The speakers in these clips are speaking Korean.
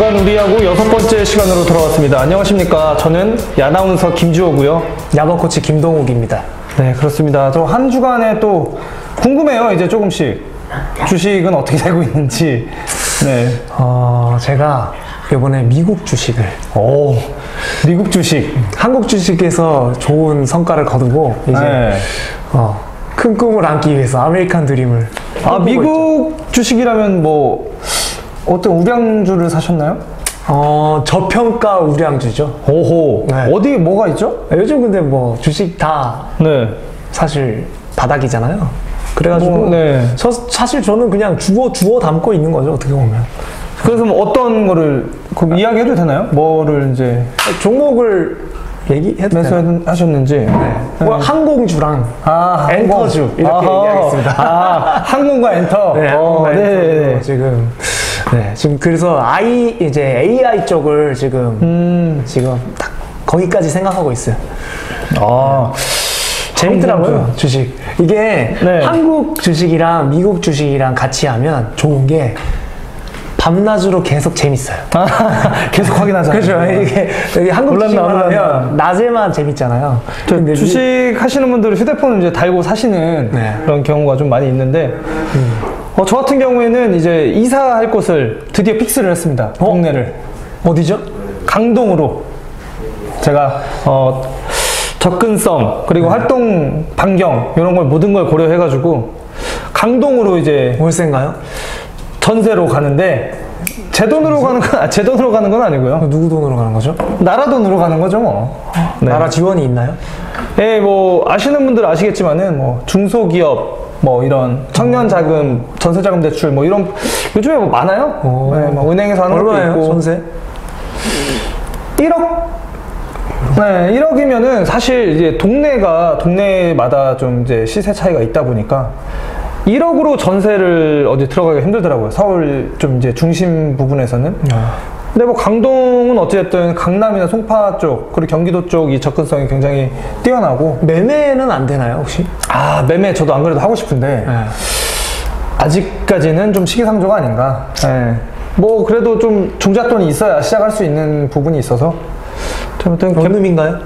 주간 우리야구 여섯 번째 시간으로 돌아왔습니다. 안녕하십니까. 저는 야나운서 김주호고요. 야번 코치 김동욱입니다. 네, 그렇습니다. 저 한 주간에 또 궁금해요. 이제 조금씩 주식은 어떻게 되고 있는지. 네. 어, 제가 이번에 미국 주식을 오, 미국 주식. 한국 주식에서 좋은 성과를 거두고 이제 네. 어, 큰 꿈을 안기 위해서 아메리칸 드림을 아, 꿈꾸고 있죠. 미국 주식이라면 뭐 어떤 우량주를 사셨나요? 어, 저평가 우량주죠. 오호. 네. 어디 뭐가 있죠? 요즘 근데 뭐 주식 다 네. 사실 바닥이잖아요. 그래가지고 뭐, 네. 저, 사실 저는 그냥 주워 주워 담고 있는 거죠 어떻게 보면 그래서 뭐 어떤 거를 그럼 이야기해도 되나요? 뭐를 이제 종목을 얘기해도 되나요? 매수하셨는지. 네. 뭐 항공주랑 아, 엔터주 항공. 이렇게 아하. 얘기하겠습니다. 아, 항공과 엔터. 네, 어, 네, 네, 네. 지금 네, 지금 그래서 I 이제 AI 쪽을 지금 음, 지금 딱 거기까지 생각하고 있어요. 아, 재밌더라고요. 주식. 이게 네. 한국 주식이랑 미국 주식이랑 같이 하면 좋은 게 밤낮으로 계속 재밌어요. 아, 계속 확인하잖아요. 그렇죠. 이게 여기 한국 주식만. 하면 낮에만 재밌잖아요. 주식 하시는 분들은 휴대폰을 이제 달고 사시는 네. 그런 경우가 좀 많이 있는데, 어, 저 같은 경우에는 이제 이사할 곳을 드디어 픽스를 했습니다. 동네를. 어디죠? 강동으로. 제가, 어, 접근성, 그리고 활동 반경, 이런 걸 모든 걸 고려해가지고, 강동으로 이제 월세인가요? 전세로 가는데, 제 돈으로 가는 건, 아, 제 돈으로 가는 건 아니고요. 누구 돈으로 가는 거죠? 나라 돈으로 가는 거죠, 뭐. 네. 나라 지원이 있나요? 예, 뭐 아시는 분들 아시겠지만은 뭐 중소기업 뭐 이런 청년 자금, 전세 자금 대출 뭐 이런 요즘에 뭐 많아요. 오. 네, 뭐 은행에서 하는 것도 얼마예요? 있고 전세? 1억 네, 1억이면은 사실 이제 동네가 동네마다 좀 이제 시세 차이가 있다 보니까 1억으로 전세를 어디 들어가기가 힘들더라고요. 서울 좀 이제 중심 부분에서는. 근데 뭐 강동은 어찌됐든 강남이나 송파 쪽 그리고 경기도 쪽 이 접근성이 굉장히 뛰어나고 매매는 안 되나요 혹시? 아 매매 저도 안 그래도 하고 싶은데 네. 아직까지는 좀 시기상조가 아닌가. 예. 뭐 그래도 좀 종잣돈이 있어야 시작할 수 있는 부분이 있어서. 아무튼 어느 개- 놈인가요?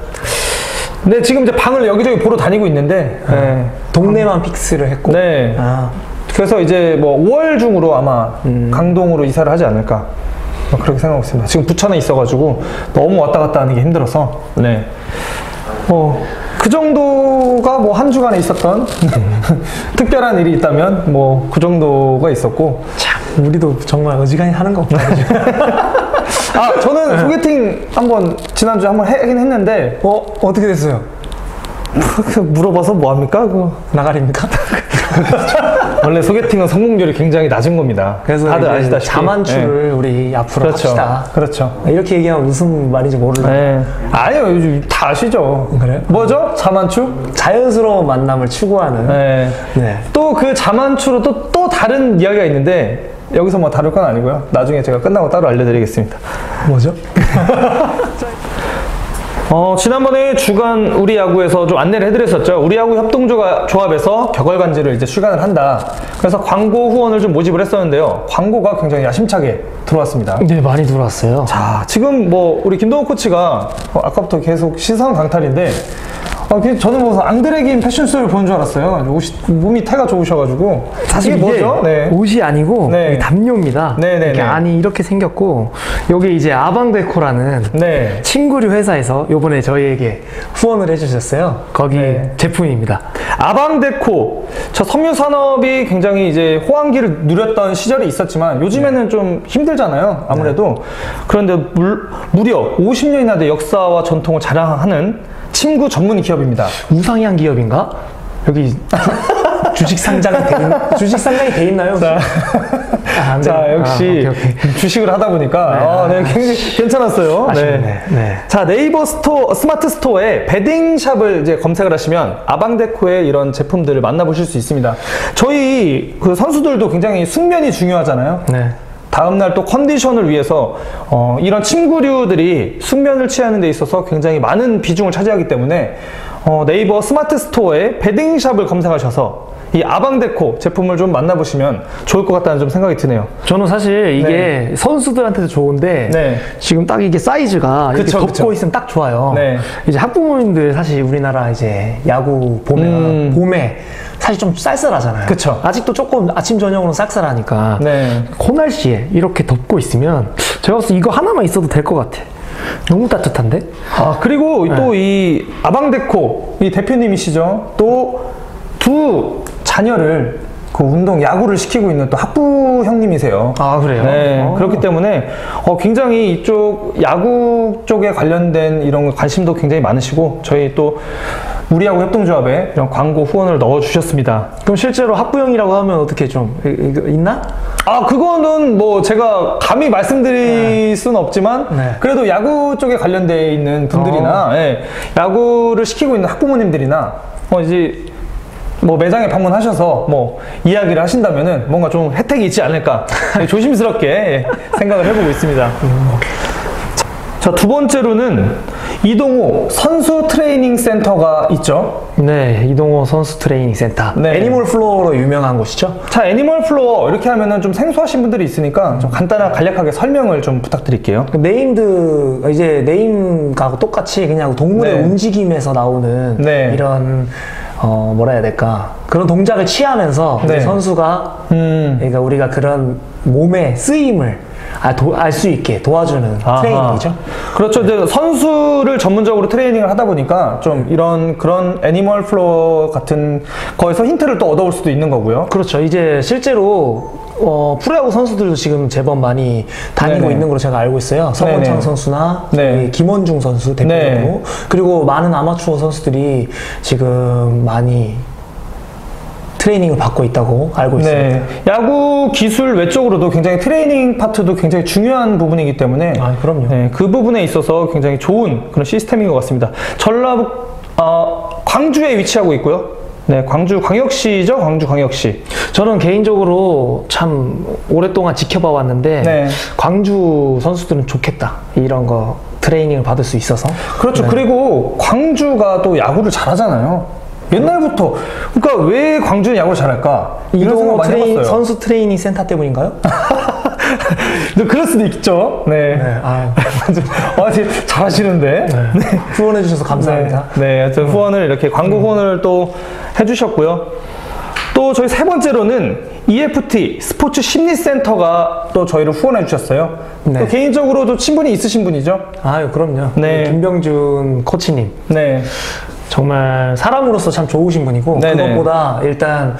네 지금 이제 방을 여기저기 보러 다니고 있는데. 예. 동네만 픽스를 했고. 네. 아, 그래서 이제 뭐 5월 중으로 아마 강동으로 이사를 하지 않을까. 뭐 그렇게 생각하고 있습니다. 지금 부천에 있어가지고 너무 왔다 갔다 하는 게 힘들어서. 네. 뭐, 그 정도가 뭐 한 주간에 있었던 특별한 일이 있다면 뭐 그 정도가 있었고. 참 우리도 정말 어지간히 하는 거 없다. 아, 저는 소개팅 한번 지난주에 한번 하긴 했는데, 어 어떻게 됐어요? 그 물어봐서 뭐 합니까? 그 나가립니까? 원래 소개팅은 성공률이 굉장히 낮은 겁니다. 그래서 다들 아시다시피. 자만추를 우리 앞으로 네. 그렇죠. 합시다. 그렇죠. 이렇게 얘기하면 무슨 말인지 모르는. 네. 아니요, 요즘 다 아시죠. 그래요? 뭐죠? 자만추? 자연스러운 만남을 추구하는. 네. 네. 또 그 자만추로 또, 또 다른 이야기가 있는데, 여기서 뭐 다룰 건 아니고요. 나중에 제가 끝나고 따로 알려드리겠습니다. 뭐죠? 어, 지난번에 주간 우리 야구에서 좀 안내를 해드렸었죠. 우리 야구 협동조합에서 격월간지를 이제 출간을 한다. 그래서 광고 후원을 좀 모집을 했었는데요. 광고가 굉장히 야심차게 들어왔습니다. 네 많이 들어왔어요. 자, 지금 뭐 우리 김동욱 코치가 어, 아까부터 계속 시선 강탈인데 어, 그 저는 뭐 앙드레긴 패션쇼를 보는 줄 알았어요. 옷이, 몸이 태가 좋으셔가지고 이게 뭐죠? 네. 옷이 아니고 네. 담요입니다. 네, 네, 이렇게 네. 안이 이렇게 생겼고 여기 이제 아방데코라는 네. 친구류 회사에서 요번에 저희에게 후원을 해주셨어요. 거기 네. 제품입니다. 아방데코. 저 섬유 산업이 굉장히 이제 호황기를 누렸던 시절이 있었지만 요즘에는 좀 힘들잖아요. 아무래도. 그런데 물, 무려 50년이나 된 역사와 전통을 자랑하는 침구 전문 기업입니다. 우상향 기업인가? 여기 주, 식 상장이 돼 있, 주식 상장이 돼 있나요? 자, 아, 안 자? 역시 아, 오케이, 오케이. 주식을 하다 보니까 아, 네, 굉장히 괜찮았어요. 아쉽네. 네. 자 네이버 스토어 스마트 스토어에 베딩샵을 이제 검색을 하시면 아방데코의 이런 제품들을 만나보실 수 있습니다. 저희 그 선수들도 굉장히 숙면이 중요하잖아요. 네. 다음날 또 컨디션을 위해서 어, 이런 침구류들이 숙면을 취하는 데 있어서 굉장히 많은 비중을 차지하기 때문에 어, 네이버 스마트 스토어에 베딩샵을 검색하셔서 이 아방데코 제품을 좀 만나보시면 좋을 것 같다는 좀 생각이 드네요. 저는 사실 이게 선수들한테도 좋은데 네. 지금 딱 이게 사이즈가 이렇게 그쵸, 덮고 그쵸. 있으면 딱 좋아요. 네. 이제 학부모님들 사실 우리나라 이제 야구 보면 음. 봄에 사실 좀 쌀쌀하잖아요. 그쵸. 아직도 조금 아침 저녁으로 쌀쌀하니까 네. 코날씨에 이렇게 덮고 있으면 제가 봤을 때 이거 하나만 있어도 될 것 같아. 너무 따뜻한데? 아 그리고 네. 또이 아방데코 이 대표님이시죠. 또두 자녀를 그 운동 야구를 시키고 있는 또 학부 형님이세요. 아 그래요? 네, 어. 그렇기 때문에 어, 굉장히 이쪽 야구 쪽에 관련된 이런 관심도 굉장히 많으시고 저희 또 우리야구 협동조합에 이런 광고 후원을 넣어주셨습니다. 그럼 실제로 학부형이라고 하면 어떻게 좀 이- 있나? 아 그거는 뭐 제가 감히 말씀드릴 수는 없지만 네. 그래도 야구 쪽에 관련돼 있는 분들이나 예, 야구를 시키고 있는 학부모님들이나 어, 이제 뭐 매장에 방문하셔서 뭐 이야기를 하신다면은 뭔가 좀 혜택이 있지 않을까 예, 조심스럽게 예, 생각을 해보고 있습니다. 자 두 번째로는 이동호 선수 트레이닝 센터가 있죠. 네, 이동호 선수 트레이닝 센터. 네. animal flow로 유명한 곳이죠? 자, animal flow 이렇게 하면은 좀 생소하신 분들이 있으니까 좀 간단하게 간략하게 설명을 좀 부탁드릴게요. 그 named 이제 name하고 똑같이 그냥 동물의 네. 움직임에서 나오는 네. 이런 어 뭐라 해야 될까 그런 동작을 취하면서 네. 선수가 음. 그러니까 우리가 그런 몸의 쓰임을 알 수 있게 도와주는 아하. 트레이닝이죠. 그렇죠. 이제 선수를 전문적으로 트레이닝을 하다 보니까 좀 이런 그런 animal flow 같은 거에서 힌트를 또 얻어올 수도 있는 거고요. 그렇죠. 이제 실제로 어, 프로야구 선수들도 지금 제법 많이 다니고 네네. 있는 걸로 제가 알고 있어요. 서건창 네네. 선수나 네. 이 김원중 선수 대표적으로 네. 그리고 많은 아마추어 선수들이 지금 많이 트레이닝을 받고 있다고 알고 있습니다. 네. 야구 기술 외적으로도 굉장히 트레이닝 파트도 굉장히 중요한 부분이기 때문에 아, 그럼요. 네, 그 부분에 있어서 굉장히 좋은 그런 시스템인 것 같습니다. 전라북 어, 광주에 위치하고 있고요. 네, 광주 광역시죠, 광주 광역시. 저는 개인적으로 참 오랫동안 지켜봐 왔는데 네. 광주 선수들은 좋겠다. 이런 거 트레이닝을 받을 수 있어서. 그렇죠. 그리고 광주가 또 야구를 잘하잖아요. 옛날부터 그러니까 왜 광주는 야구를 잘할까? 이런 생각 많이 트레이닝, 해봤어요. 선수 트레이닝 센터 때문인가요? 근데 그럴 수도 있죠. 네. 네. 아, 아, 잘하시는데. 네. 후원해 주셔서 감사합니다. 네, 네, 하여튼 후원을 이렇게 광고 후원을 또 해주셨고요. 또 저희 세 번째로는 EFT 스포츠 심리센터가 또 저희를 후원해 주셨어요. 네. 또 개인적으로도 친분이 있으신 분이죠. 아유, 그럼요. 네. 김병준 코치님. 네. 정말 사람으로서 참 좋으신 분이고 네네. 그것보다 일단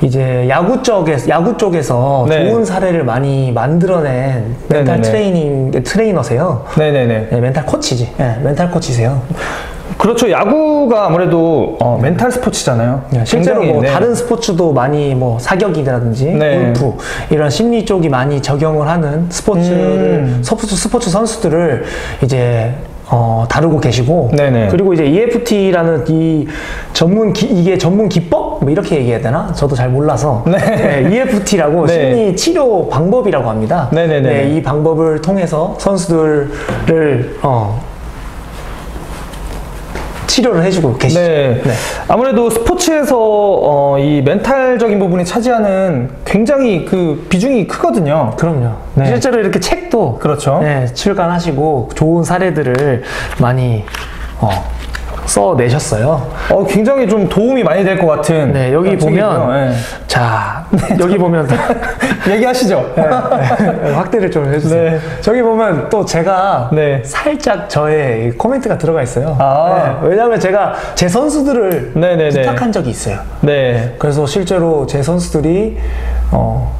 이제 야구 쪽에서 야구 쪽에서 네. 좋은 사례를 많이 만들어낸 멘탈 네네네. 트레이닝 트레이너세요. 네네네. 네, 멘탈 코치지. 네, 멘탈 코치세요. 그렇죠. 야구가 아무래도 어, 멘탈 스포츠잖아요. 네, 실제로 굉장히, 뭐 네. 다른 스포츠도 많이 뭐 사격이라든지 네. 골프 이런 심리 쪽이 많이 적용을 하는 스포츠를 음. 스포츠 스포츠 선수들을 이제 어, 다루고 계시고 네네. 그리고 이제 EFT라는 이 전문 기, 이게 전문 기법 뭐 이렇게 얘기해야 되나 저도 잘 몰라서 네. EFT라고 네. 심리 치료 방법이라고 합니다. 네네네. 네, 이 방법을 통해서 선수들을 어, 치료를 해주고 계시죠. 네. 네. 아무래도 스포츠에서 어, 이 멘탈적인 부분이 차지하는 굉장히 그 비중이 크거든요. 그럼요. 네. 실제로 이렇게 책도 그렇죠. 네, 출간하시고 좋은 사례들을 많이 어, 써내셨어요. 어, 굉장히 좀 도움이 많이 될 것 같은. 네, 여기. 보면 네. 자 여기 보면 얘기하시죠. 네, 확대를 좀 해주세요. 네. 저기 보면 또 제가 네. 살짝 저의 코멘트가 들어가 있어요. 아. 네, 왜냐하면 제가 제 선수들을. 부탁한 적이 있어요. 네. 그래서 실제로 제 선수들이 어,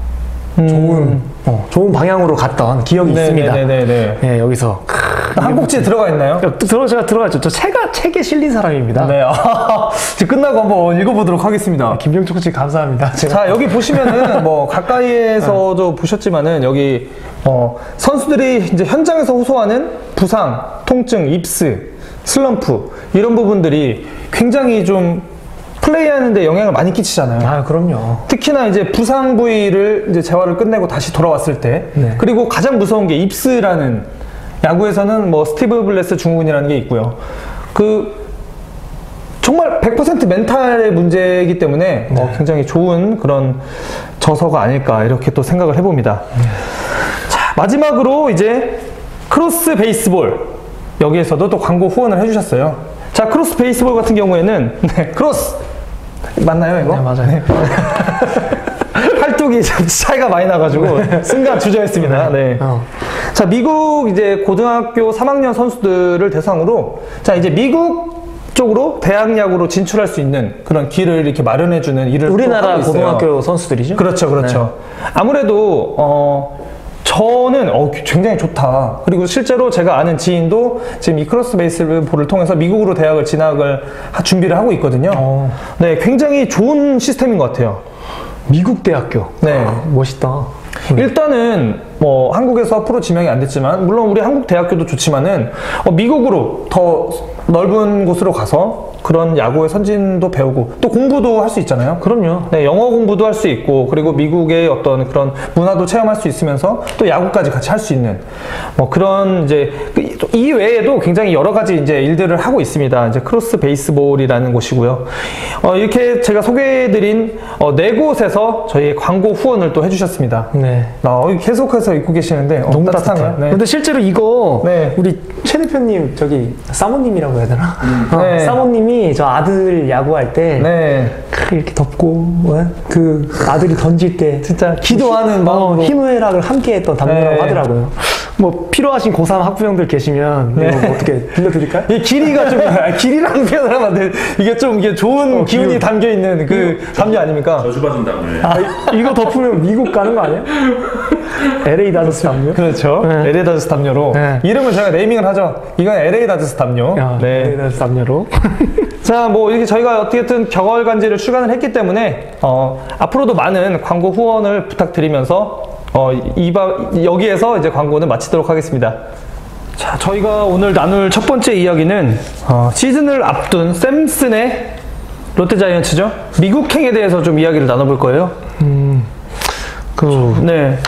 음. 좋은 어, 좋은 방향으로 갔던 기억이 있습니다. 네네네. 네, 여기서 한국지에 들어가 있나요? 들어 제가 들어갔죠. 저 책가 책에 실린 사람입니다. 네. 아, 지금 끝나고 한번 읽어보도록 하겠습니다. 김병철 코치 감사합니다. 제가 자 여기 보시면은 뭐 가까이에서도 보셨지만은 여기 어, 선수들이 이제 현장에서 호소하는 부상, 통증, 입스, 슬럼프 이런 부분들이 굉장히 좀 플레이하는데 영향을 많이 끼치잖아요. 아 그럼요. 특히나 이제 부상 부위를 이제 재활을 끝내고 다시 돌아왔을 때 네. 그리고 가장 무서운 게 입스라는 야구에서는 뭐 스티브 블레스 증후군이라는 게 있고요. 그 정말 100% 멘탈의 문제이기 때문에 어, 굉장히 좋은 그런 저서가 아닐까 이렇게 또 생각을 해봅니다. 자, 마지막으로 이제 크로스 베이스볼 여기에서도 또 광고 후원을 해주셨어요. 자, 크로스 베이스볼 같은 경우에는 네, 크로스 맞나요 이거? 네, 맞아요. 팔뚝이 참 차이가 많이 나가지고 순간 주저했습니다. 네. 어. 자, 미국 이제 고등학교 3학년 선수들을 대상으로 자, 이제 미국 쪽으로 대학 야구로 진출할 수 있는 그런 길을 이렇게 마련해 주는 일을 또 우리나라. 고등학교 선수들이죠? 그렇죠, 그렇죠. 아무래도 어 저는 어, 굉장히 좋다. 그리고 실제로 제가 아는 지인도 지금 이 크로스 베이스볼을 통해서 미국으로 대학을 진학을 하- 준비를 하고 있거든요. 어. 네, 굉장히 좋은 시스템인 것 같아요. 미국 대학교. 네. 멋있다. 일단은 뭐 한국에서 프로 지명이 안 됐지만 물론 우리 한국 대학교도 좋지만은 어, 미국으로 더 넓은 곳으로 가서 그런 야구의 선진도 배우고 또 공부도 할 수 있잖아요. 그럼요. 네, 영어 공부도 할 수 있고 그리고 미국의 어떤 그런 문화도 체험할 수 있으면서 또 야구까지 같이 할 수 있는 뭐 그런 이제 그이 외에도 굉장히 여러 가지 이제 일들을 하고 있습니다. 이제 크로스 베이스볼이라는 곳이고요. 어, 이렇게 제가 소개해드린 어, 네 곳에서 저희 광고 후원을 또 해주셨습니다. 네. 어, 여기 계속해서 입고 계시는데 어, 너무 따뜻한가요? 네. 근데 실제로 이거 네. 우리 최 대표님 저기 사모님이라고 해야 되나? 어, 네. 사모님이 저 아들 야구할 때 네. 크, 이렇게 덮고 어? 그 아들이 던질 때 진짜 기도하는 어, 마음으로 희노애락을 함께했던 담요라고 네. 하더라고요. 뭐 필요하신 고3 학부형들 계시면 네. 뭐 어떻게 빌려드릴까요? 이 길이가 좀 아, 길이랑 표현을 하면 안 돼. 이게 좀 이게 좋은 기운이 기운. 담겨 있는 그 담요 아닙니까? 저주받은 담요예요. 아, 이- 이거 덮으면 미국 가는 거 아니야? LA 다저스 담요? 그렇죠. 네. LA 다저스 담요로 네. 이름을 저희가 네이밍을 하죠. 이건 LA 다저스 담요. 야, LA 네. 다저스 담요로. 자, 뭐 이렇게 저희가 어떻게든 격월간지를 출간을 했기 때문에 어, 앞으로도 많은 광고 후원을 부탁드리면서 어, 이바, 여기에서 이제 광고는 마치도록 하겠습니다. 자, 저희가 오늘 나눌 첫 번째 이야기는 어, 시즌을 앞둔 샘슨의 롯데자이언츠죠. 미국행에 대해서 좀 이야기를 나눠볼 거예요. 그 네.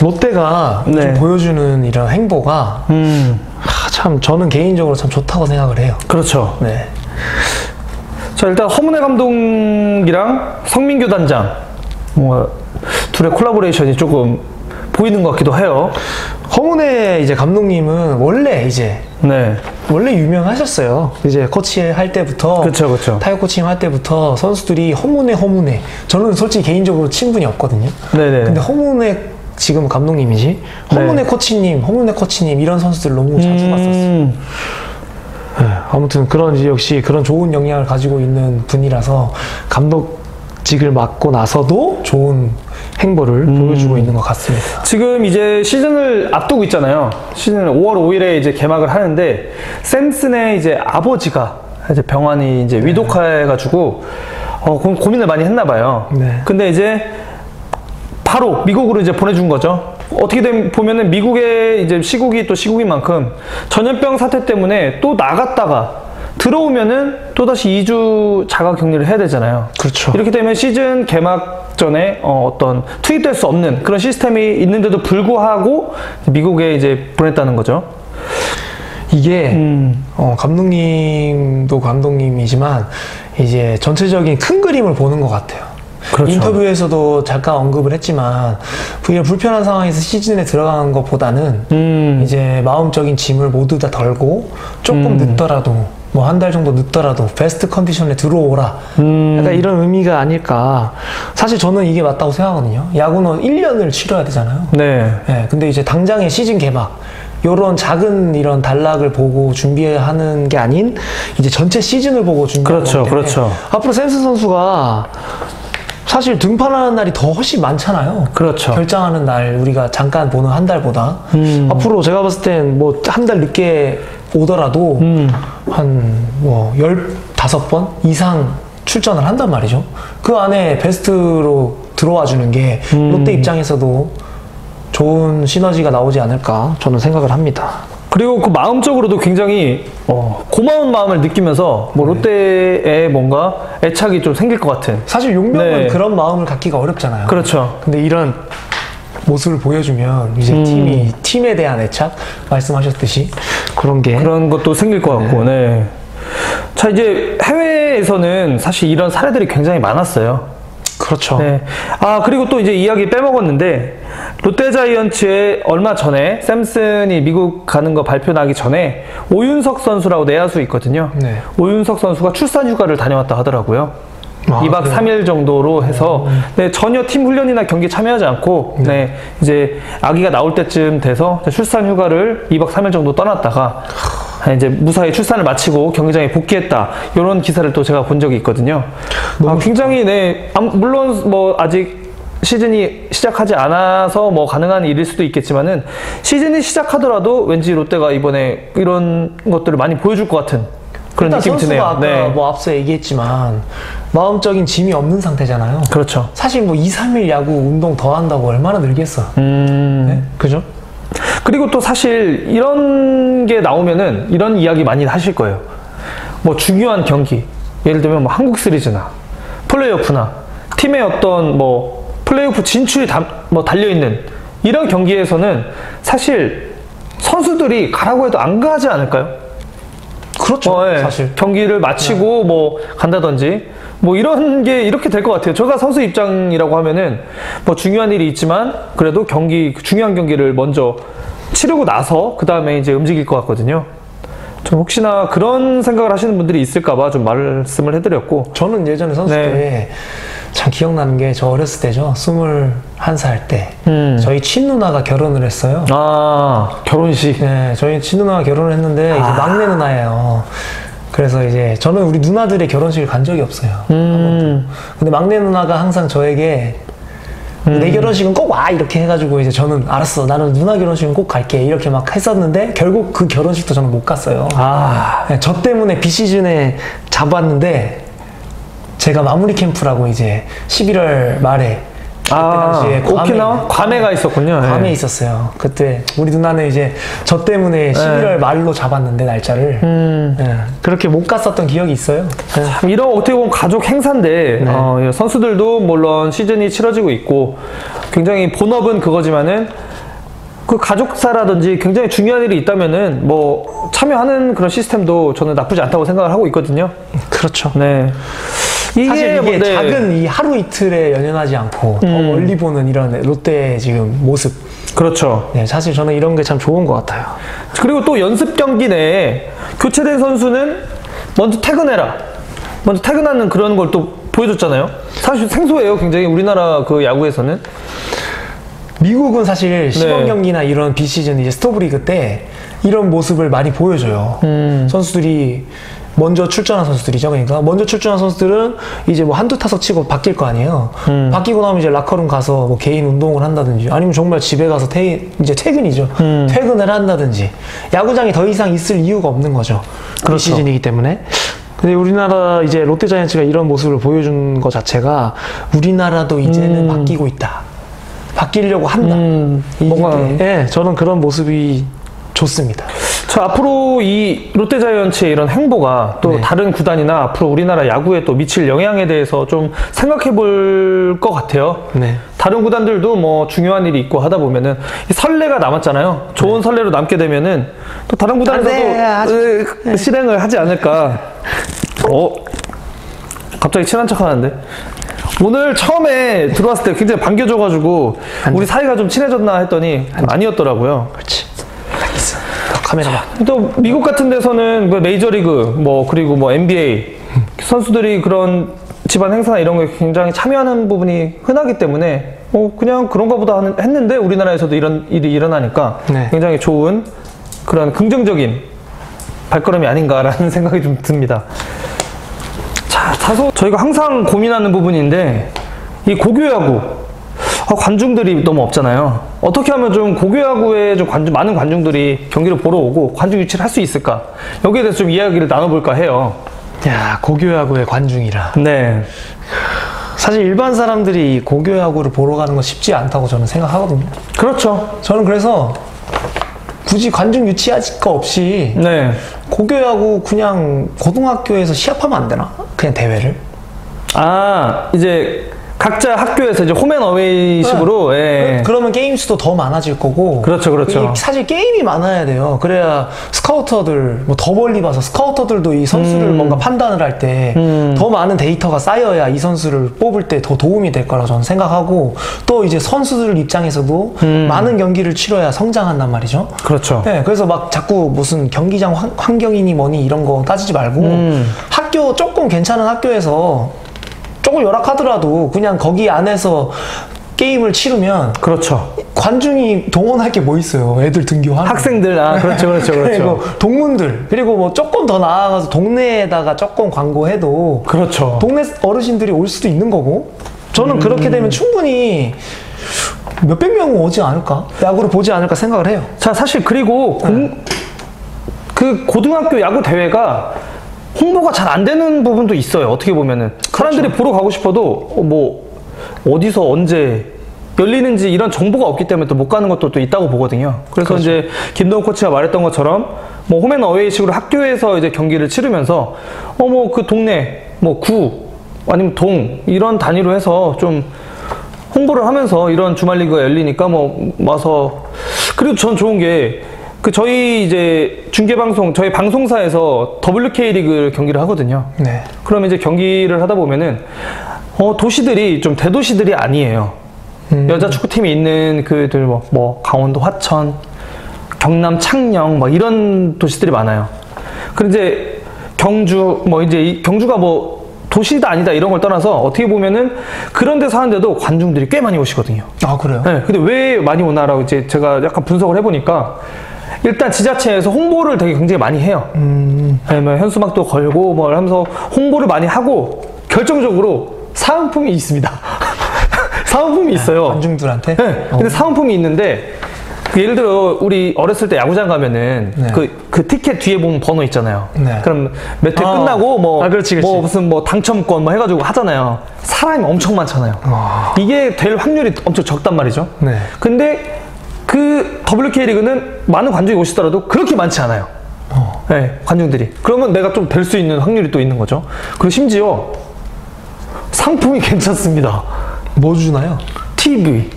롯데가 네. 좀 보여주는 이런 행보가 음, 하, 참 저는 개인적으로 참 좋다고 생각을 해요. 그렇죠. 네. 자 일단 허문회 감독이랑 성민규 단장 뭔가 둘의 콜라보레이션이 조금 보이는 것 같기도 해요. 허문의 이제 감독님은 원래 이제 네, 원래 유명하셨어요. 이제 코치 할 때부터 그렇죠, 그렇죠. 타격 코칭 할 때부터 선수들이 허문회 허문회 저는 솔직히 개인적으로 친분이 없거든요. 네네. 근데 허문회 지금 감독님이지 허문회 코치님, 허문회 코치님 이런 선수들 너무 자주 봤었어요. 음, 네, 아무튼 그런 역시 그런 좋은 역량을 가지고 있는 분이라서 감독직을 맡고 나서도 좋은 행보를 음. 보여주고 있는 것 같습니다. 지금 이제 시즌을 앞두고 있잖아요. 시즌을 5월 5일에 이제 개막을 하는데 샘슨의 이제 아버지가 이제 병환이 이제 위독해가지고 어, 고, 고민을 많이 했나 봐요. 네. 근데 이제 바로 미국으로 이제 보내준 거죠. 어떻게 된 보면은 미국의 이제 시국이 또 시국인 만큼 전염병 사태 때문에 또 나갔다가 들어오면은 또다시 2주 자가 격리를 해야 되잖아요. 그렇죠. 이렇게 되면 시즌 개막 전에 어, 떤 투입될 수 없는 그런 시스템이 있는데도 불구하고 미국에 이제 보냈다는 거죠. 이게 음. 어, 감독님도 감독님이지만 이제 전체적인 큰 그림을 보는 것 같아요. 그렇죠. 인터뷰에서도 잠깐 언급을 했지만 VR 불편한 상황에서 시즌에 들어가는 것보다는 음. 이제 마음적인 짐을 모두 다 덜고 조금 늦더라도 뭐 한 달 정도 늦더라도 베스트 컨디션에 들어오라. 음. 약간 이런 의미가 아닐까. 사실 저는 이게 맞다고 생각하거든요. 야구는 1년을 치러야 되잖아요. 네. 예, 근데 이제 당장의 시즌 개막 요런 작은 이런 단락을 보고 준비하는 게 아닌 이제 전체 시즌을 보고 준비하는 그렇죠, 그렇죠. 앞으로 샘슨 선수가 사실 등판하는 날이 더 훨씬 많잖아요. 그렇죠. 결정하는 날 우리가 잠깐 보는 한 달보다 음. 앞으로 제가 봤을 땐 뭐 한 달 늦게 오더라도 음. 한뭐 15번 이상 출전을 한단 말이죠. 그 안에 베스트로 들어와 주는 게 음. 롯데 입장에서도 좋은 시너지가 나오지 않을까 저는 생각을 합니다. 그리고 그 마음적으로도 굉장히 어, 고마운 마음을 느끼면서 뭐 롯데에 뭔가 애착이 좀 생길 것 같은. 사실 용병은 네. 그런 마음을 갖기가 어렵잖아요. 그렇죠. 근데 이런 모습을 보여주면 이제 음. 팀이 팀에 대한 애착 말씀하셨듯이 그런 게 그런 것도 생길 것 같고, 네. 자, 이제 해외에서는 사실 이런 사례들이 굉장히 많았어요. 그렇죠. 네. 아, 그리고 또 이제 이야기 빼먹었는데, 롯데자이언츠에 얼마 전에 샘슨이 미국 가는 거 발표 나기 전에 오윤석 선수라고 내야수 있거든요. 네. 오윤석 선수가 출산 휴가를 다녀왔다 하더라고요. 아, 2박 그래요? 3일 정도로 해서 네, 전혀 팀 훈련이나 경기 참여하지 않고 네. 이제 아기가 나올 때쯤 돼서 출산 휴가를 2박 3일 정도 떠났다가 이제 무사히 출산을 마치고 경기장에 복귀했다 이런 기사를 또 제가 본 적이 있거든요. 아, 굉장히 네 암- 물론 뭐 아직 시즌이 시작하지 않아서 뭐 가능한 일일 수도 있겠지만은 시즌이 시작하더라도 왠지 롯데가 이번에 이런 것들을 많이 보여줄 것 같은 그런 느낌이 선수가 드네요. 아까 네, 뭐 앞서 얘기했지만 마음적인 짐이 없는 상태잖아요. 그렇죠. 사실 뭐 2, 3일 야구 운동 더 한다고 얼마나 늘겠어. 음. 네? 그죠? 그리고 또 사실 이런 게 나오면은 이런 이야기 많이 하실 거예요. 뭐 중요한 경기, 예를 들면 뭐 한국 시리즈나 플레이오프나 팀의 어떤 뭐 플레이오프 진출이 다, 뭐 달려 있는 이런 경기에서는 사실 선수들이 가라고 해도 안 가지 않을까요? 그렇죠. 어, 예. 사실. 경기를 마치고 뭐 간다든지 뭐 이런 게 이렇게 될 것 같아요. 제가 선수 입장이라고 하면은 뭐 중요한 일이 있지만 그래도 경기 중요한 경기를 먼저 치르고 나서 그 다음에 이제 움직일 것 같거든요. 좀 혹시나 그런 생각을 하시는 분들이 있을까봐 좀 말씀을 해드렸고 저는 예전에 선수 네. 때참 기억나는 게 저 어렸을 때죠. 21살 때. 음. 저희 친누나가 결혼을 했어요. 아 결혼식 네, 저희 친누나가 결혼을 했는데 이제 아. 막내 누나예요. 그래서 이제 저는 우리 누나들의 결혼식을 간 적이 없어요. 음, 근데 막내 누나가 항상 저에게 내 결혼식은 꼭 와 이렇게 해가지고 이제 저는 알았어 나는 누나 결혼식은 꼭 갈게 이렇게 막 했었는데 결국 그 결혼식도 저는 못 갔어요. 아 네, 저 때문에 비 시즌에 잡았는데 제가 마무리 캠프라고 이제 11월 말에 그때 아, 당시에 괌에- 오키나와 괌에 가 있었군요. 예. 괌에 있었어요. 그때 우리 누나는 이제 저 때문에 11월 말로 잡았는데 날짜를 네. 음. 예, 그렇게 못 갔었던 기억이 있어요. 예. 참 이런 어떻게 보면 가족 행사인데 네. 어, 이 선수들도 물론 시즌이 치러지고 있고 굉장히 본업은 그거지만은 그 가족사라든지 굉장히 중요한 일이 있다면은 뭐 참여하는 그런 시스템도 저는 나쁘지 않다고 생각을 하고 있거든요. 그렇죠. 네. 이게 사실 이게 뭐, 네. 음. 작은 이 하루 이틀에 연연하지 않고 더 멀리 보는 이런 롯데의 지금 모습. 그렇죠. 네, 사실 저는 이런 게 참 좋은 것 같아요. 그리고 또 연습 경기 내에 교체된 선수는 먼저 퇴근해라. 먼저 퇴근하는 그런 걸 또 보여줬잖아요. 사실 생소해요. 굉장히 우리나라 그 야구에서는. 미국은 사실 시범 네. 경기나 이런 비시즌 이제 스토브리그 때 이런 모습을 많이 보여줘요. 음. 선수들이 먼저 출전한 선수들이죠. 그러니까 먼저 출전한 선수들은 이제 뭐 한두 타석 치고 바뀔 거 아니에요. 음. 바뀌고 나면 이제 라커룸 가서 뭐 개인 운동을 한다든지 아니면 정말 집에 가서 퇴 이제 퇴근이죠. 음. 퇴근을 한다든지 야구장에 더 이상 있을 이유가 없는 거죠. 그렇죠. 시즌이기 때문에. 근데 우리나라 이제 롯데자이언츠가 이런 모습을 보여준 것 자체가 우리나라도 이제는 바뀌고 있다. 바뀌려고 한다. 음, 뭔가 예, 저는 그런 모습이 좋습니다. 저 앞으로 이 롯데자이언츠의 이런 행보가 또 네. 다른 구단이나 앞으로 우리나라 야구에 또 미칠 영향에 대해서 좀 생각해 볼 것 같아요. 네. 다른 구단들도 뭐 중요한 일이 있고 하다 보면은 이 설레가 남았잖아요. 좋은 설레로 남게 되면은 또 다른 구단에서도 네, 아주- 으, 실행을 하지 않을까. 어, 갑자기 친한 척 하는데. 오늘 처음에 들어왔을 때 굉장히 반겨줘가지고 우리 사이가 좀 친해졌나 했더니 아니었더라고요. 그렇지. 카메라만. 또 미국 같은 데서는 그 메이저리그 뭐 그리고 뭐 NBA 선수들이 그런 집안 행사나 이런 거에 굉장히 참여하는 부분이 흔하기 때문에 어 그냥 그런가 보다 하는- 했는데 우리나라에서도 이런 일이 일어나니까 네. 굉장히 좋은 그런 긍정적인 발걸음이 아닌가라는 생각이 좀 듭니다. 자, 다소 저희가 항상 고민하는 부분인데 이 고교야구 아, 관중들이 너무 없잖아요. 어떻게 하면 좀 고교야구에 좀 관중, 많은 관중들이 경기를 보러 오고 관중 유치를 할 수 있을까? 여기에 대해서 좀 이야기를 나눠볼까 해요. 야, 고교야구의 관중이라. 네. 사실 일반 사람들이 고교야구를 보러 가는 건 쉽지 않다고 저는 생각하거든요. 그렇죠. 저는 그래서 굳이 관중 유치할 거 없이 네. 고교야구 그냥 고등학교에서 시합하면 안 되나? 그냥 대회를? 아, 이제 각자 학교에서 이제 홈앤어웨이식으로 예. 그 러면 게임 수도 더 많아질 거고. 그렇죠, 그렇죠. 이 사실 게임이 많아야 돼요. 그래야 스카우터들 뭐 더 멀리 봐서 스카우터들도 이 선수를 음. 뭔가 판단을 할 때더 많은 데이터가 쌓여야 이 선수를 뽑을 때 더 도움이 될 거라 저는 생각하고 또 이제 선수들 입장에서도 음. 많은 경기를 치러야 성장한단 말이죠. 그렇죠. 네, 그래서 막 자꾸 무슨 경기장 환, 환경이니 뭐니 이런 거 따지지 말고 음. 학교 조금 괜찮은 학교에서 조금 열악하더라도 그냥 거기 안에서 게임을 치르면 그렇죠. 관중이 동원할 게 뭐 있어요. 애들 등교하는 학생들, 아, 그렇죠, 그렇죠, 그리고 그렇죠. 동문들 그리고 뭐 조금 더 나아가서 동네에다가 조금 광고해도 그렇죠. 동네 어르신들이 올 수도 있는 거고 저는 그렇게 되면 충분히 몇백 명 오지 않을까 야구를 보지 않을까 생각을 해요. 자, 사실 그리고 공, 그 고등학교 야구 대회가 홍보가 잘 안 되는 부분도 있어요. 어떻게 보면은 사람들이 보러 가고 싶어도 어, 뭐 어디서 언제 열리는지 이런 정보가 없기 때문에 또 못 가는 것도 또 있다고 보거든요. 그래서 이제 김동훈 코치가 말했던 것처럼 뭐 홈앤 어웨이식으로 학교에서 이제 경기를 치르면서 어 뭐 그 동네 뭐 구 아니면 동 이런 단위로 해서 좀 홍보를 하면서 이런 주말 리그가 열리니까 뭐 와서 그리고 전 좋은 게 그 저희 이제 중계 방송 저희 방송사에서 WK 리그 경기를 하거든요. 네. 그러면 이제 경기를 하다 보면은 어 도시들이 좀 대도시들이 아니에요. 여자 축구팀이 있는 그들 뭐, 뭐 강원도 화천, 경남 창녕 막 이런 도시들이 많아요. 이제 경주 뭐 이제 이 경주가 뭐 도시다 아니다 이런 걸 떠나서 어떻게 보면은 그런 데 사는데도 관중들이 꽤 많이 오시거든요. 아 그래요? 네, 근데 왜 많이 오나라고 이제 제가 약간 분석을 해보니까 일단 지자체에서 홍보를 되게 굉장히 많이 해요. 네, 뭐 현수막도 걸고 뭐 하면서 홍보를 많이 하고 결정적으로 사은품이 있습니다. 사은품이 있어요. 관중들한테. 네, 어. 근데 사은품이 있는데 그 예를 들어 우리 어렸을 때 야구장 가면은 네. 그, 그 티켓 뒤에 보면 번호 있잖아요. 네. 그럼 몇회 아. 끝나고 뭐, 아, 그렇지, 그렇지. 뭐 무슨 뭐 당첨권 뭐 해가지고 하잖아요. 사람이 엄청 많잖아요. 아. 이게 될 확률이 엄청 적단 말이죠. 네. 근데 그 WK 리그는 많은 관중이 오시더라도 그렇게 많지 않아요. 어. 네, 관중들이. 그러면 내가 좀 될 수 있는 확률이 또 있는 거죠. 그리고 심지어 상품이 괜찮습니다. 뭐 주나요? TV.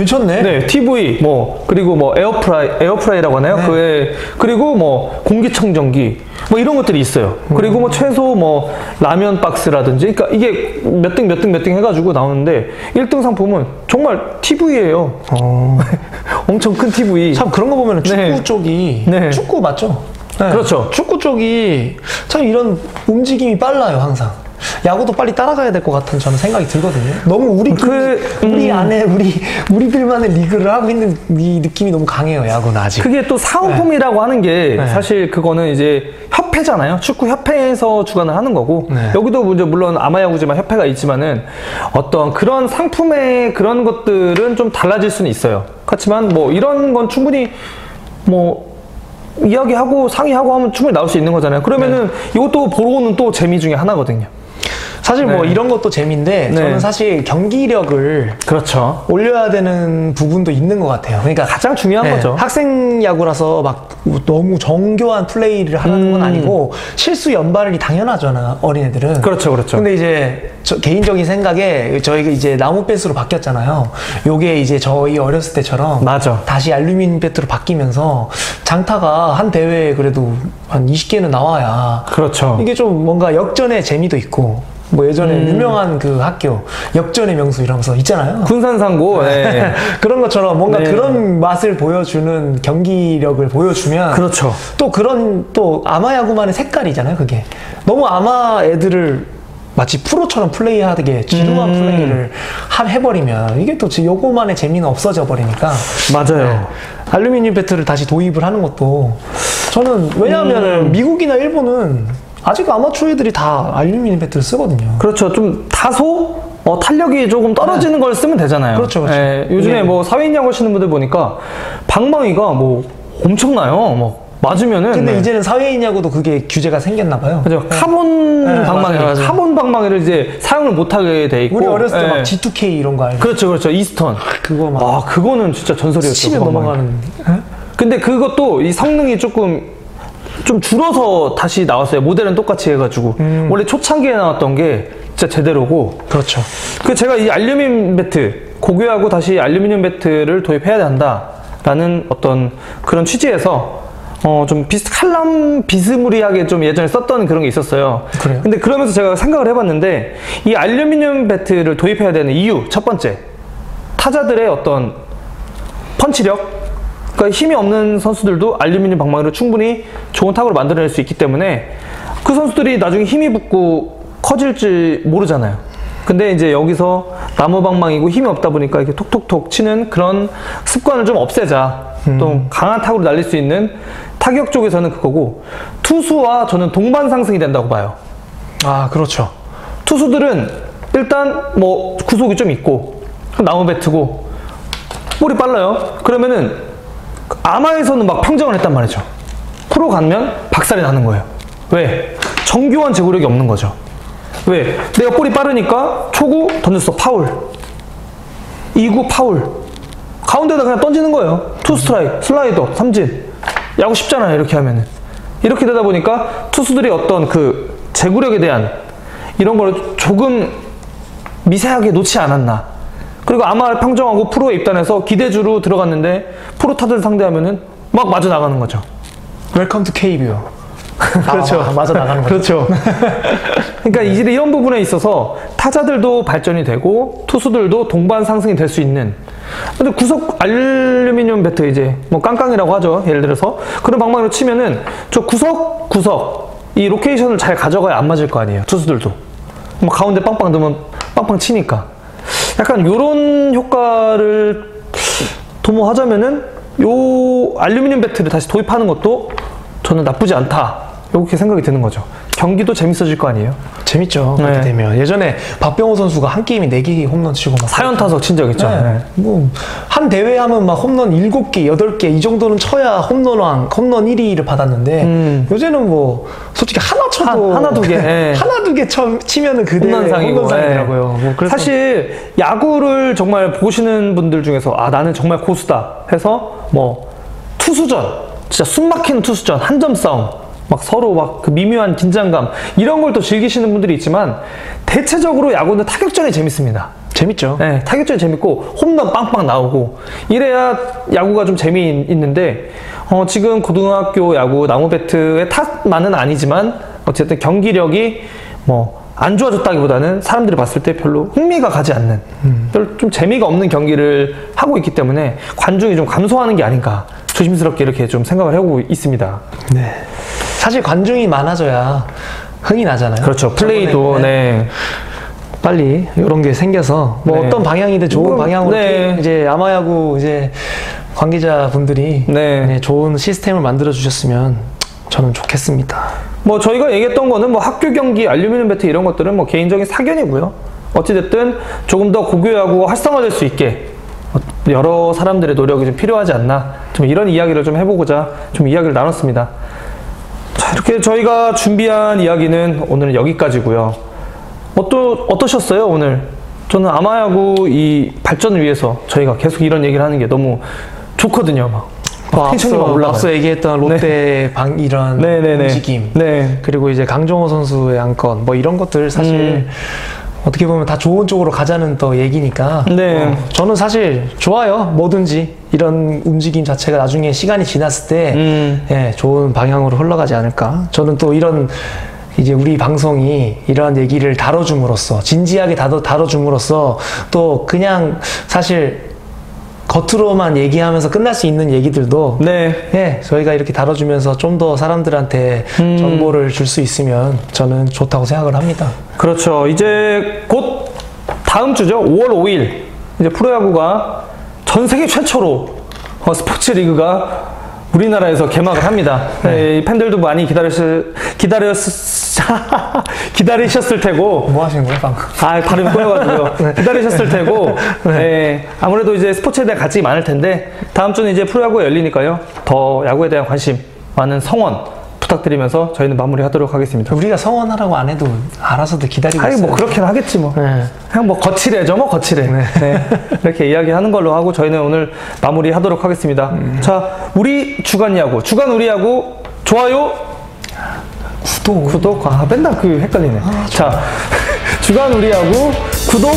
괜찮네. 네, TV 뭐 그리고 뭐 에어프라이 에어프라이라고 하나요? 네. 그에 그리고 뭐 공기청정기 뭐 이런 것들이 있어요. 그리고 뭐 최소 뭐 라면 박스라든지 그러니까 이게 몇 등 몇 등 몇 등 해가지고 나오는데 1등 상품은 정말 TV예요. 어. 엄청 큰 TV. 참 그런 거 보면 축구 네. 쪽이 네. 축구 맞죠? 네. 그렇죠. 축구 쪽이 참 이런 움직임이 빨라요 항상. 야구도 빨리 따라가야 될 것 같은 저는 생각이 들거든요. 너무 우리 그, 우리 음. 안에 우리 우리들만의 리그를 하고 있는 이 느낌이 너무 강해요 야구는 아직. 그게 또 사은품이라고 하는 게 네. 사실 그거는 이제 협회잖아요. 축구 협회에서 주관을 하는 거고 네. 여기도 이제 물론 아마야구지만 협회가 있지만은 어떤 그런 상품의 그런 것들은 좀 달라질 수는 있어요. 그렇지만 뭐 이런 건 충분히 뭐 이야기하고 상의하고 하면 충분히 나올 수 있는 거잖아요. 그러면은 네. 이것도 보러 오는 또 재미 중에 하나거든요. 사실 뭐 네. 이런 것도 재미인데 네. 저는 사실 경기력을 그렇죠. 올려야 되는 부분도 있는 것 같아요. 그러니까 가장 중요한 네, 거죠. 학생 야구라서 막 너무 정교한 플레이를 하는 건 음. 아니고 실수 연발이 당연하잖아 어린애들은. 그렇죠, 그렇죠. 근데 이제 저 개인적인 생각에 저희가 이제 나무 배스로 바뀌었잖아요. 요게 이제 저희 어렸을 때처럼 맞아. 다시 알루미늄 배트로 바뀌면서 장타가 한 대회에 그래도 한 20개는 나와야 그렇죠. 이게 좀 뭔가 역전의 재미도 있고 뭐 예전에 음. 유명한 그 학교 역전의 명수 이러면서 있잖아요. 군산상고. 네. 그런 것처럼 뭔가 네. 그런 맛을 보여주는 경기력을 보여주면 그렇죠. 또 그런 또 아마야구만의 색깔이잖아요 그게 너무 아마 애들을 마치 프로처럼 플레이하게 지루한 음. 플레이를 하- 해버리면 이게 또 지- 요거만의 재미는 없어져 버리니까 맞아요. 알루미늄 배트를 다시 도입을 하는 것도 저는 왜냐하면 음. 미국이나 일본은 아직 아마추어 애들이 다 알루미늄 배트를 쓰거든요 그렇죠. 좀 다소 어, 탄력이 조금 떨어지는 걸 쓰면 되잖아요. 그렇죠, 그렇죠. 예, 요즘에 예. 뭐 사회인 야구 하시는 분들 보니까 방망이가 뭐 엄청나요. 뭐 맞으면은 근데 네. 이제는 사회인 야구도 그게 규제가 생겼나 봐요 그죠. 카본 네, 방망이, 맞아요, 맞아요. 카본 방망이를 이제 사용을 못 하게 돼 있고. 우리 어렸을 때 예. 막 G2K 이런 거 알죠? 그렇죠, 그렇죠. 이스턴. 그거 막 아, 그거는 진짜 전설이었죠. 치면 그. 넘어가는 근데 그것도 이 성능이 조금 좀 줄어서 다시 나왔어요. 모델은 똑같이 해가지고. 원래 초창기에 나왔던 게 진짜 제대로고. 그렇죠 그 제가 이 알루미늄 배트 고교하고 다시 알루미늄 배트를 도입해야 한다라는 어떤 그런 취지에서 어, 좀 비슷, 칼럼 비스무리하게 좀 예전에 썼던 그런 게 있었어요. 그래요? 근데 그러면서 제가 생각을 해봤는데 이 알루미늄 배트를 도입해야 되는 이유 첫 번째 타자들의 어떤 펀치력 그러니까 힘이 없는 선수들도 알루미늄 방망이로 충분히 좋은 타구를 만들어낼 수 있기 때문에 그 선수들이 나중에 힘이 붙고 커질지 모르잖아요. 근데 이제 여기서 나무 방망이고 힘이 없다 보니까 이렇게 톡톡톡 치는 그런 습관을 좀 없애자. 또 강한 타구를 날릴 수 있는 타격 쪽에서는 그거고 투수와 저는 동반 상승이 된다고 봐요. 아, 그렇죠. 투수들은 일단 뭐 구속이 좀 있고 나무 배트고 볼이 빨라요. 그러면은 아마에서는 막 평정을 했단 말이죠. 프로 가면 박살이 나는 거예요. 왜? 정교한 제구력이 없는 거죠. 왜? 내가 볼이 빠르니까 초구 던졌어 파울. 2구 파울. 가운데다 그냥 던지는 거예요. 투 스트라이크, 슬라이더, 삼진. 야구 쉽잖아요. 이렇게 하면은. 이렇게 되다 보니까 투수들이 어떤 그 제구력에 대한 이런 걸 조금 미세하게 놓지 않았나. 그리고 아마 평정하고 프로에 입단해서 기대주로 들어갔는데 프로 타자들 상대하면은 막 맞아 나가는 거죠. welcome to KBO. 그렇죠. 아, 맞아 나가는 거죠. 그렇죠. 그러니까 이제 이런 부분에 있어서 타자들도 발전이 되고 투수들도 동반 상승이 될 수 있는. 근데 구석 알루미늄 배트 이제 뭐 깡깡이라고 하죠. 예를 들어서 그런 방망이로 치면은 저 구석 구석 이 로케이션을 잘 가져가야 안 맞을 거 아니에요. 투수들도. 뭐 가운데 빵빵 넣으면 빵빵 치니까. 약간 요런 효과를 도모하자면은 요 알루미늄 배트를 다시 도입하는 것도 저는 나쁘지 않다. 이렇게 생각이 드는 거죠. 경기도 재밌어질 거 아니에요? 재밌죠. 그렇게 네. 되면. 예전에 박병호 선수가 한 게임에 4개 홈런 치고 막. 사연 타석 친 적 있죠. 네. 뭐, 한 대회 하면 막 홈런 7개, 8개, 이 정도는 쳐야 홈런왕, 홈런 1위를 받았는데, 음. 요새는 뭐, 솔직히 하나 쳐도. 한- 하나, 두 개, 예. 하나, 두 개 치면은 그 대회 홈런상이고. 홈런상이더라고요. 뭐 사실 야구를 정말 보시는 분들 중에서 아 나는 정말 고수다 해서 뭐 투수전 진짜 숨막히는 투수전 한 점 싸움 막 서로 막 그 미묘한 긴장감 이런 걸 또 즐기시는 분들이 있지만 대체적으로 야구는 타격전이 재밌습니다. 재밌죠. 네, 타격전이 재밌고 홈런 빵빵 나오고 이래야 야구가 좀 재미있는데 어, 지금 고등학교 야구 나무 배트의 탓만은 아니지만 어쨌든 경기력이 뭐 안 좋아졌다기보다는 사람들이 봤을 때 별로 흥미가 가지 않는 별로 좀 재미가 없는 경기를 하고 있기 때문에 관중이 좀 감소하는 게 아닌가 조심스럽게 이렇게 좀 생각을 하고 있습니다. 네. 사실 관중이 많아져야 흥이 나잖아요. 그렇죠. 플레이도 저번에, 네. 빨리 이런 게 생겨서 뭐 네. 어떤 방향이든 좋은 뭐, 방향으로 네. 이제 아마야구 이제 관계자 분들이 네. 네, 좋은 시스템을 만들어 주셨으면 저는 좋겠습니다. 뭐 저희가 얘기했던 거는 뭐 학교 경기, 알루미늄 배트 이런 것들은 뭐 개인적인 사견이고요. 어찌됐든 조금 더 고교야구가 활성화될 수 있게 여러 사람들의 노력이 좀 필요하지 않나. 좀 이런 이야기를 좀 해보고자 좀 이야기를 나눴습니다. 자, 이렇게 저희가 준비한 이야기는 오늘은 여기까지고요. 어떠, 어떠셨어요, 오늘? 저는 아마야구 이 발전을 위해서 저희가 계속 이런 얘기를 하는 게 너무 좋거든요, 막. 막 텐션이 막 앞서, 올라가요. 앞서 얘기했던 롯데 방 이런 네네네. 움직임 네. 그리고 이제 강정호 선수의 안건 뭐 이런 것들 사실 음. 어떻게 보면 다 좋은 쪽으로 가자는 또 얘기니까 네. 어, 저는 사실 좋아요 뭐든지 이런 움직임 자체가 나중에 시간이 지났을 때 음. 예, 좋은 방향으로 흘러가지 않을까 저는 또 이런 이제 우리 방송이 이러한 얘기를 다뤄줌으로써 진지하게 다뤄, 다뤄줌으로써 또 그냥 사실 겉으로만 얘기하면서 끝날 수 있는 얘기들도 네. 예, 저희가 이렇게 다뤄주면서 좀 더 사람들한테 음. 정보를 줄 수 있으면 저는 좋다고 생각을 합니다. 그렇죠. 이제 곧 다음 주죠. 5월 5일 이제 프로야구가 전 세계 최초로 어, 스포츠 리그가 우리나라에서 개막을 합니다. 네, 이 팬들도 많이 기다렸 기다렸 기다리셨을 테고 뭐 하시는 거예요, 방금? 아, 발음이 꼬여가지고요. 기다리셨을 테고, 네. 아무래도 이제 스포츠에 대한 가치가 많을 텐데, 다음 주는 이제 프로야구가 열리니까요. 더 야구에 대한 관심, 많은 성원 부탁드리면서 저희는 마무리하도록 하겠습니다. 우리가 성원하라고 안 해도 알아서도 기다리고 아니, 있어요. 뭐, 그렇게는 하겠지, 뭐. 네. 그냥 뭐, 거칠해죠, 뭐, 거칠해. 네. 이렇게 이야기하는 걸로 하고, 저희는 오늘 마무리하도록 하겠습니다. 자, 우리 주간 야구, 주간 우리 야구, 좋아요, 구독. 구독, 아, 맨날 그 헷갈리네. 자, 주간 우리하고 구독,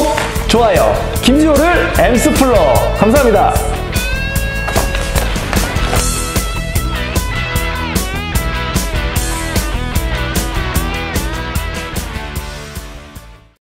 좋아요. 김지호를 엠스플러 감사합니다.